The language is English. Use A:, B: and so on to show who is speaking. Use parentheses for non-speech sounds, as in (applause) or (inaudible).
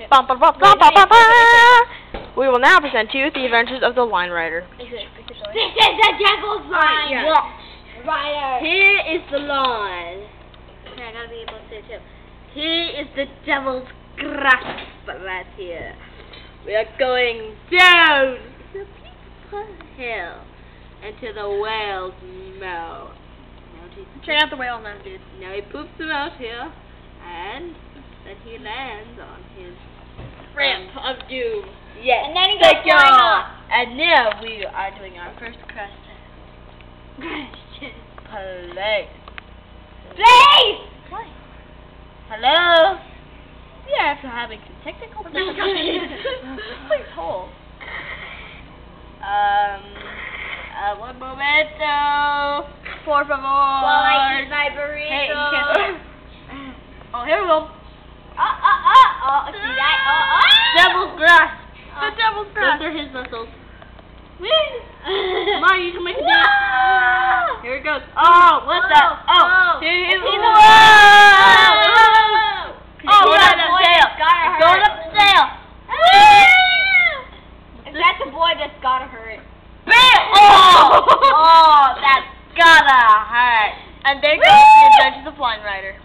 A: shit.
B: Bum, bum, bum, bum, bum, bum, bum. We will now present to you the adventures of the Line Rider.
A: Is it officially?
C: This is (laughs) the devil's line.
A: Yeah. Rider.
C: Here is the line. Okay, I gotta be able to say it too. Here is the devil's grasp right here. We are going down the peaceful hill into the whale's mouth. Now
A: Check out the whale now, dude.
C: now he poops him out here, and then he lands on his
A: Ramp of doom.
C: Yes.
A: And then he goes flying off.
C: And now we are doing our first question.
A: Question.
C: Play.
A: Please!
C: Hello? We are after having some technical (laughs) difficulties.
A: Please hold.
C: um, uh, one momento. Por favor.
A: While I eat my
C: Hey,
A: burrito.
C: can't- (laughs) oh, here we go.
A: Oh, oh, oh, oh, see that? Oh, oh.
C: Devil's grasp.
A: The devil's
C: Those are his muscles. Come on, you can make it.
A: Whoa!
C: Here it goes. Oh, what's that? Oh,
A: whoa.
C: is.
A: He's
C: Whoa!
A: Whoa!
C: Oh, going
A: That
C: up the
A: boy
C: tail.
A: gotta
C: He's going up the tail.
A: If that's a boy, that's gotta hurt.
C: Bam! Oh! oh, oh that's gotta hurt.
B: And there goes the adventures of Line Rider.